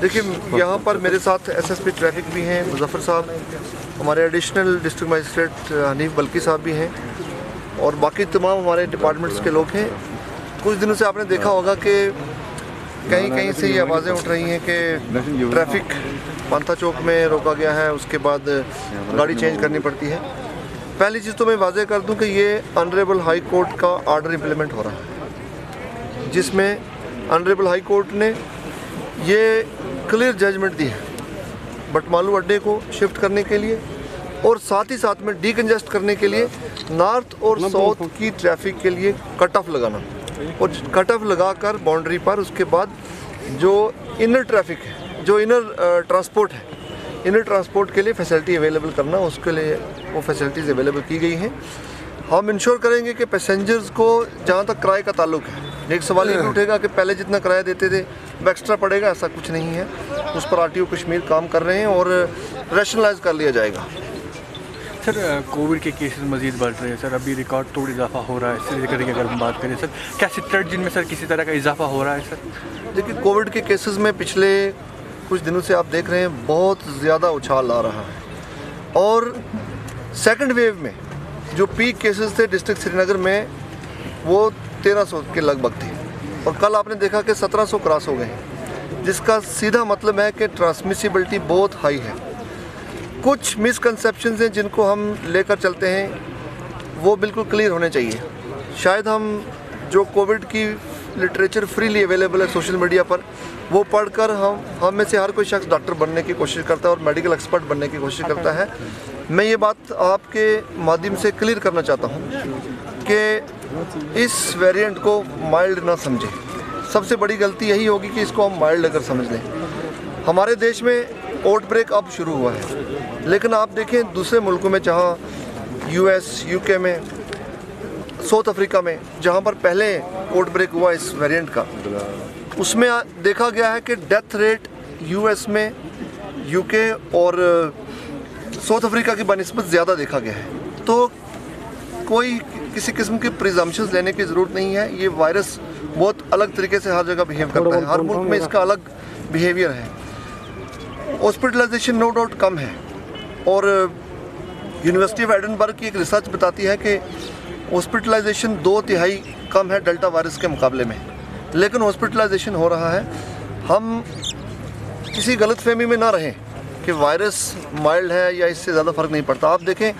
देखिए, यहाँ पर मेरे साथ एसएसपी ट्रैफ़िक भी हैं, मुजफ्फर साहब, हमारे additional district magistrate Hanif Balki साहब भी हैं, और बाकी तमाम हमारे डिपार्टमेंट्स के लोग हैं। कुछ दिनों से आपने देखा होगा कि कहीं कहीं से ये आवाज़ें उठ रही हैं कि ट्रैफ़िक पांथा चौक में रोका गया है, उसके बाद गाड़ी चेंज करनी पड़ती है। पहली चीज़ तो मैं वाजे कर दूँ कि ये ऑनरेबल हाई कोर्ट का आर्डर इम्प्लीमेंट हो रहा है, जिसमें ऑनरेबल हाई कोर्ट ने ये क्लियर जजमेंट दी है। बटमालू अड्डे को शिफ्ट करने के लिए और साथ ही साथ में डीकंजेस्ट करने के लिए नॉर्थ और साउथ की ट्रैफ़िक के लिए कट ऑफ़ लगाना। और कट ऑफ़ लगाकर बाउंड्री पर उसके बाद जो इनर ट्रैफ़िक है जो इनर ट्रांसपोर्ट है इनर ट्रांसपोर्ट के लिए फैसिलिटी अवेलेबल करना उसके लिए वो फैसिलिटीज़ अवेलेबल की गई हैं। हम इंश्योर करेंगे कि पैसेंजर्स को जहाँ तक किराए का ताल्लुक है। एक सवाल ये भी उठेगा कि पहले जितना किराया देते थे वो एक्स्ट्रा पड़ेगा ऐसा कुछ नहीं है। उस पर आर कश्मीर काम कर रहे हैं और रैशनलाइज कर लिया जाएगा। सर कोविड के केसेस मजीद बढ़ रहे हैं सर। अभी रिकॉर्ड तोड़ इजाफा हो रहा है इस तरीके की अगर हम बात करें सर क्या सिट्टर जिनमें सर किसी तरह का इजाफा हो रहा है सर? देखिए कोविड के केसेस में पिछले कुछ दिनों से आप देख रहे हैं बहुत ज़्यादा उछाल आ रहा है। और सेकंड वेव में जो पीक केसेस थे डिस्ट्रिक्ट श्रीनगर में, वो 1300 के लगभग थे। और कल आपने देखा कि 1700 क्रॉस हो गए जिसका सीधा मतलब है कि ट्रांसमिसिबिलिटी बहुत हाई है। कुछ मिसकंसेप्शन हैं जिनको हम लेकर चलते हैं, वो बिल्कुल क्लियर होने चाहिए। शायद हम जो कोविड की लिटरेचर फ्रीली अवेलेबल है सोशल मीडिया पर, वो पढ़कर हम हम में से हर कोई शख्स डॉक्टर बनने की कोशिश करता है और मेडिकल एक्सपर्ट बनने की कोशिश करता है। मैं ये बात आपके माध्यम से क्लियर करना चाहता हूँ कि इस वेरिएंट को माइल्ड ना समझें। सबसे बड़ी गलती यही होगी कि इसको हम माइल्ड अगर समझ लें। हमारे देश में आउट ब्रेक अब शुरू हुआ है, लेकिन आप देखें दूसरे मुल्कों में जहाँ यूएस यूके में साउथ अफ्रीका में, जहाँ पर पहले आउट ब्रेक हुआ इस वेरिएंट का, उसमें देखा गया है कि डेथ रेट यूएस में यूके और साउथ अफ्रीका की बनस्बत ज़्यादा देखा गया है। तो कोई किसी किस्म के प्रिजम्पशंस लेने की ज़रूरत नहीं है। ये वायरस बहुत अलग तरीके से हर जगह बिहेव करता है। हर मुल्क में इसका अलग बिहेवियर है। हॉस्पिटलाइजेशन नो डाउट कम है। और यूनिवर्सिटी ऑफ़ एडनबर्ग की एक रिसर्च बताती है कि हॉस्पिटलाइजेशन दो तिहाई कम है डेल्टा वायरस के मुकाबले में। लेकिन हॉस्पिटलाइजेशन हो रहा है। हम किसी गलत फहमी में ना रहें। कि वायरस माइल्ड है या इससे ज़्यादा फ़र्क नहीं पड़ता। आप देखें